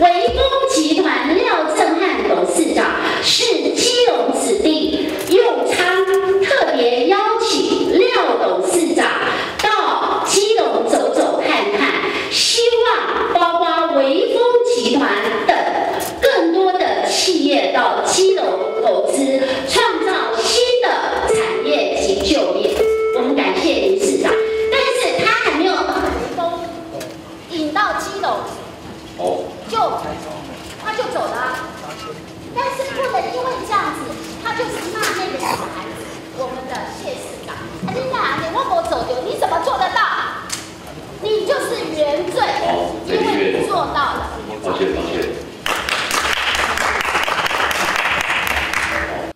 维丰集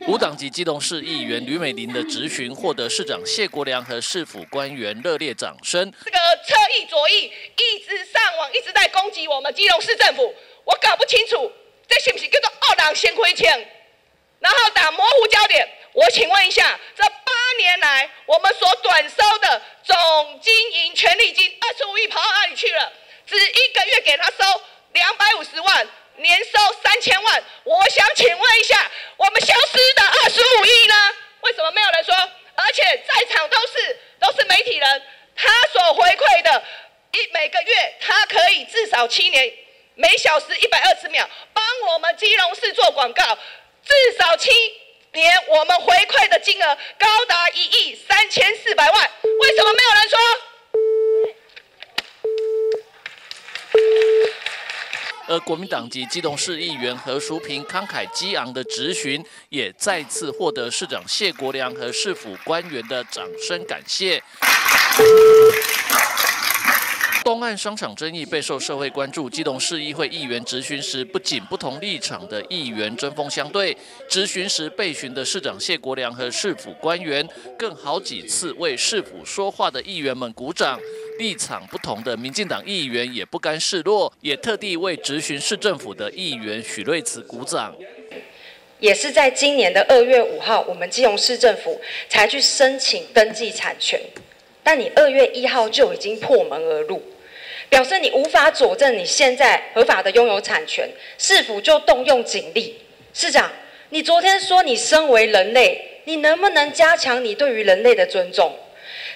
无党籍基隆市议员吕美玲的质询获得市长谢国良和市府官员热烈掌声。这个侧翼左翼一直上网，一直在攻击我们基隆市政府，我搞不清楚这是不是叫做二党先亏欠，然后打模糊焦点。我请问一下，这八年来我们所短收的总经营权利金二十五亿跑到哪里去了？只一个月给他收两百五十万，年收三千万。我想请问一下，我们消失的二十五亿呢？为什么没有人说？而且在场都是都是媒体人，他所回馈的一每个月他可以至少七年，每小时一百二十秒帮我们基隆市做广告，至少七年我们回馈的金额高达一亿三千四百万，为什么没有人说？而国民党籍基隆市议员何淑平慷慨激昂的质询，也再次获得市长谢国良和市府官员的掌声感谢。东岸商场争议备受社会关注，基隆市议会议员质询时，不仅不同立场的议员针锋相对，质询时被询的市长谢国良和市府官员，更好几次为市府说话的议员们鼓掌。立场不同的民进党议员也不甘示弱，也特地为质询市政府的议员许瑞慈鼓掌。也是在今年的二月五号，我们基隆市政府才去申请登记产权，但你二月一号就已经破门而入，表示你无法佐证你现在合法的拥有产权，是否就动用警力。市长，你昨天说你身为人类，你能不能加强你对于人类的尊重？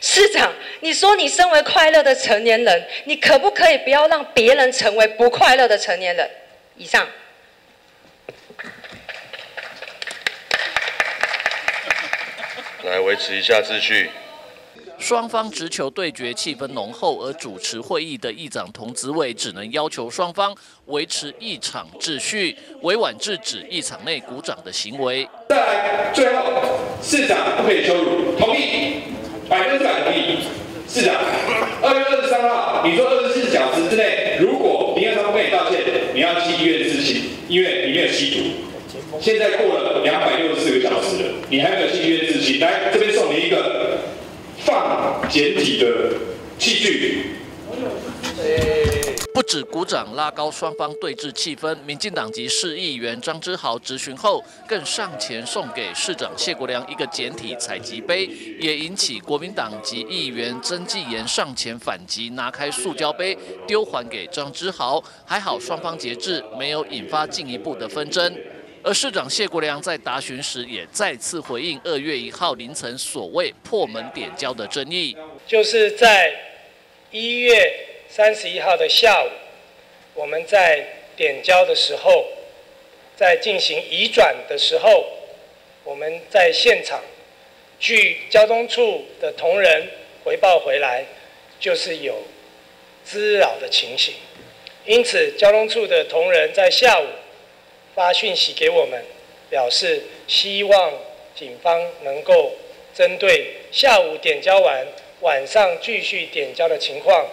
市长，你说你身为快乐的成年人，你可不可以不要让别人成为不快乐的成年人？以上。来维持一下秩序。双方直球对决，气氛浓厚，而主持会议的议长童子伟只能要求双方维持议场秩序，委婉制止议场内鼓掌的行为。再来，最后市长不可以羞辱，同意，百分之百同意。市长，二月二十三号，你说二十四小时之内，如果林彦昌不跟你道歉，你要去医院自省，因为你没有吸毒。现在过了两百六十四个小时了，你还没有去医院自省。来，这边送你一个放简体的器具。不止鼓掌拉高双方对峙气氛，民进党籍市议员张之豪质询后，更上前送给市长谢国良一个简体采集杯，也引起国民党籍议员曾纪言上前反击，拿开塑胶杯丢还给张之豪。还好双方节制，没有引发进一步的纷争。而市长谢国良在答询时也再次回应二月一号凌晨所谓破门点交的争议，就是在一月三十一号的下午，我们在点交的时候，在进行移转的时候，我们在现场，据交通处的同仁回报回来，就是有滋扰的情形，因此交通处的同仁在下午。发讯息给我们，表示希望警方能够针对下午点交完、晚上继续点交的情况，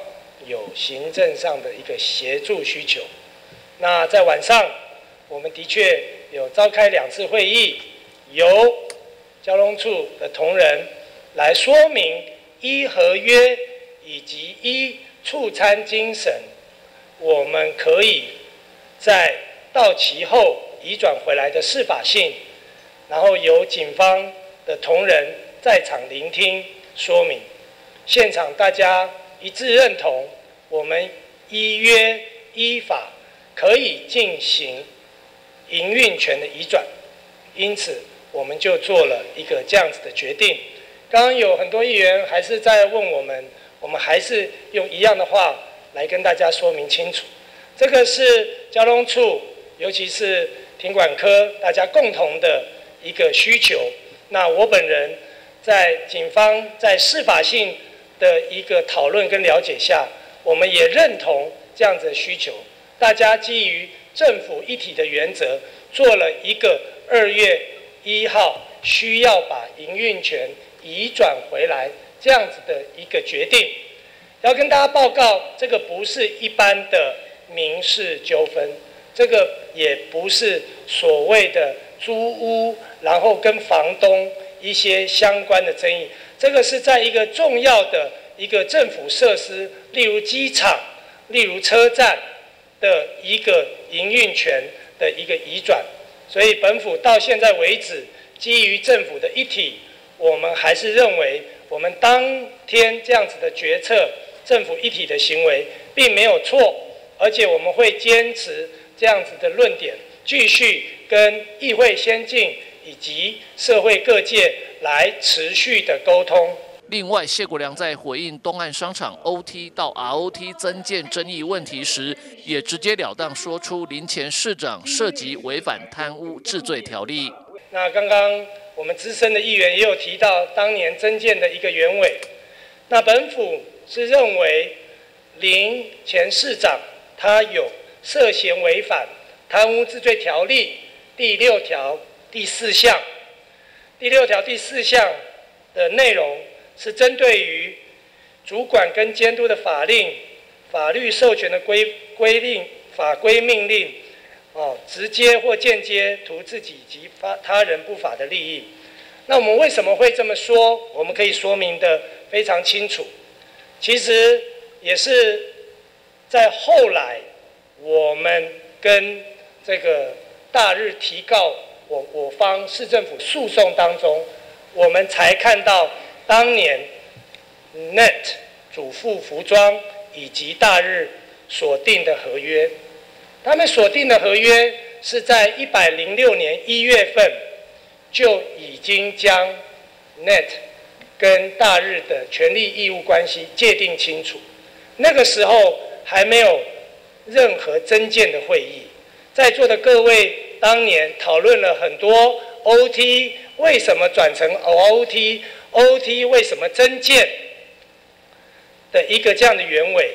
有行政上的一个协助需求。那在晚上，我们的确有召开两次会议，由交通处的同仁来说明一合约以及一促餐精神，我们可以在。到期后移转回来的释法信，然后由警方的同仁在场聆听说明，现场大家一致认同，我们依约依法可以进行营运权的移转，因此我们就做了一个这样子的决定。刚刚有很多议员还是在问我们，我们还是用一样的话来跟大家说明清楚。这个是交通处，尤其是停管科大家共同的一个需求。那我本人在警方在司法性的一个讨论跟了解下，我们也认同这样子的需求。大家基于政府一体的原则，做了一个二月一号需要把营运权移转回来这样子的一个决定。要跟大家报告，这个不是一般的民事纠纷，这个也不是所谓的租屋，然后跟房东一些相关的争议。这个是在一个重要的一个政府设施，例如机场，例如车站。的一个营运权的一个移转，所以本府到现在为止，基于政府的一体，我们还是认为我们当天这样子的决策，政府一体的行为并没有错，而且我们会坚持这样子的论点，继续跟议会先进以及社会各界来持续的沟通。另外，谢国良在回应东岸商场 OT 到 ROT 增建争议问题时，也直截了当说出林前市长涉及违反贪污治罪条例。那刚刚我们资深的议员也有提到当年增建的一个原委。那本府是认为林前市长他有涉嫌违反贪污治罪条例第六条第四项，第六条第四项的内容。是针对于主管跟监督的法令、法律授权的规规定、法规命令，哦，直接或间接图自己及发他人不法的利益。那我们为什么会这么说？我们可以说明的非常清楚。其实也是在后来，我们跟这个大日提告我我方市政府诉讼当中，我们才看到。当年，Net 主妇服装以及大日所定的合约，他们所定的合约是在一百零六年一月份就已经将 Net 跟大日的权利义务关系界定清楚。那个时候还没有任何增建的会议，在座的各位当年讨论了很多 OT 为什么转成 OT。O.T. 为什么增建的一个这样的原委，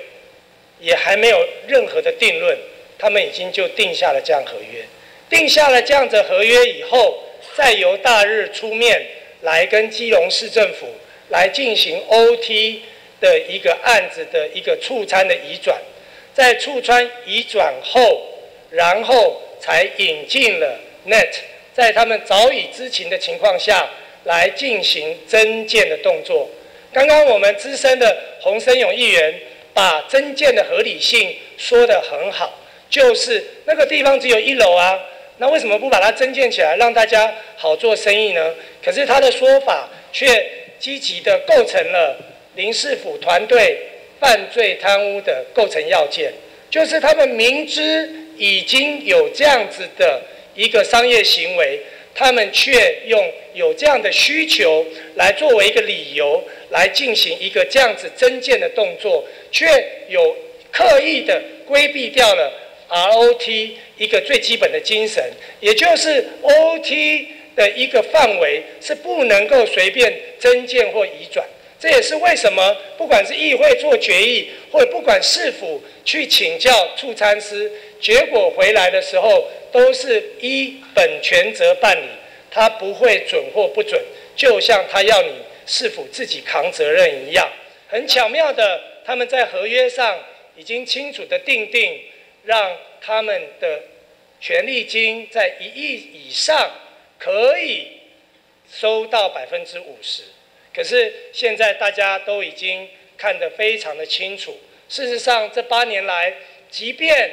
也还没有任何的定论，他们已经就定下了这样合约，定下了这样的合约以后，再由大日出面来跟基隆市政府来进行 O.T. 的一个案子的一个促餐的移转，在触川移转后，然后才引进了 Net，在他们早已知情的情况下。来进行增建的动作。刚刚我们资深的洪生勇议员把增建的合理性说得很好，就是那个地方只有一楼啊，那为什么不把它增建起来，让大家好做生意呢？可是他的说法却积极的构成了林市府团队犯罪贪污的构成要件，就是他们明知已经有这样子的一个商业行为。他们却用有这样的需求来作为一个理由，来进行一个这样子增建的动作，却有刻意的规避掉了 ROT 一个最基本的精神，也就是 OT 的一个范围是不能够随便增建或移转。这也是为什么不管是议会做决议，或者不管是否去请教促参司，结果回来的时候。都是依本权责办理，他不会准或不准，就像他要你是否自己扛责任一样。很巧妙的，他们在合约上已经清楚的定定，让他们的权利金在一亿以上可以收到百分之五十。可是现在大家都已经看得非常的清楚，事实上这八年来，即便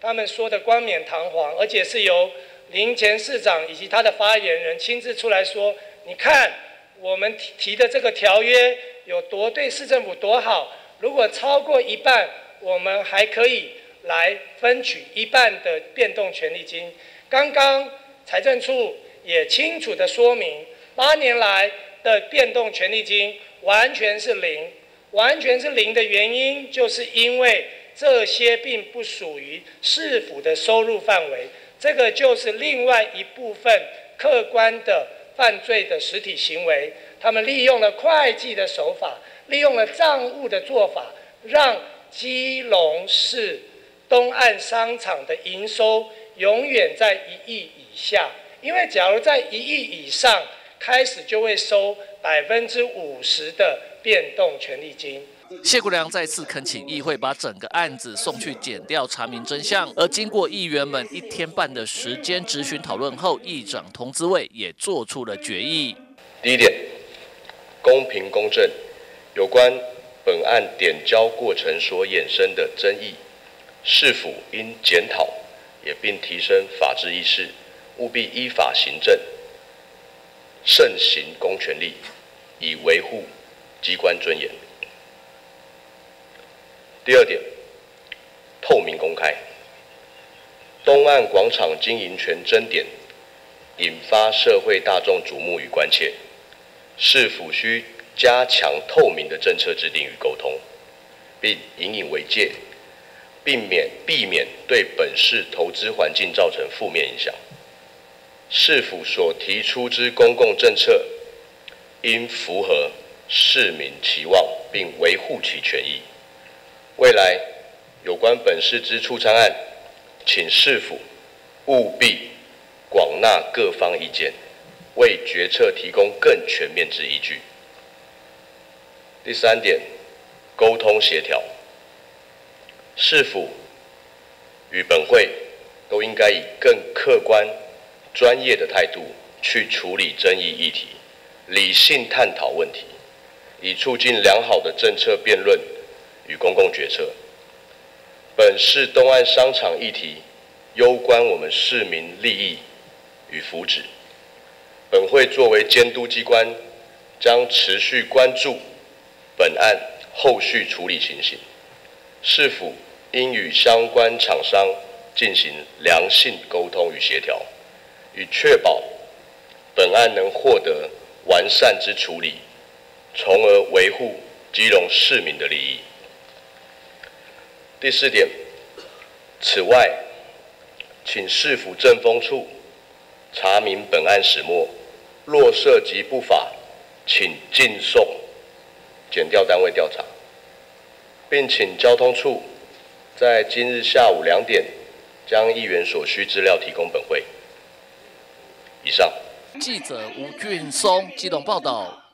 他们说的冠冕堂皇，而且是由林前市长以及他的发言人亲自出来说：“你看，我们提提的这个条约有多对市政府多好。如果超过一半，我们还可以来分取一半的变动权利金。刚刚财政处也清楚的说明，八年来的变动权利金完全是零，完全是零的原因，就是因为这些并不属于市府的收入范围，这个就是另外一部分客观的犯罪的实体行为，他们利用了会计的手法，利用了账务的做法，让基隆市东岸商场的营收。永远在一亿以下，因为假如在一亿以上，开始就会收百分之五十的变动权利金。谢国良再次恳请议会把整个案子送去检调查明真相，而经过议员们一天半的时间质询讨论后，议长童滋卫也做出了决议。第一点，公平公正，有关本案点交过程所衍生的争议，是否应检讨？也并提升法治意识，务必依法行政，慎行公权力，以维护机关尊严。第二点，透明公开。东岸广场经营权争点引发社会大众瞩目与关切，是否需加强透明的政策制定与沟通，并引以为戒。避免避免对本市投资环境造成负面影响。市府所提出之公共政策，应符合市民期望，并维护其权益。未来有关本市之出参案，请市府务必广纳各方意见，为决策提供更全面之依据。第三点，沟通协调。市府与本会都应该以更客观、专业的态度去处理争议议题，理性探讨问题，以促进良好的政策辩论与公共决策。本市东岸商场议题攸关我们市民利益与福祉，本会作为监督机关，将持续关注本案后续处理情形，是否？应与相关厂商进行良性沟通与协调，以确保本案能获得完善之处理，从而维护基隆市民的利益。第四点，此外，请市府政风处查明本案始末，若涉及不法，请尽送检调单位调查，并请交通处。在今日下午两点，将议员所需资料提供本会。记者吴俊松机动报道。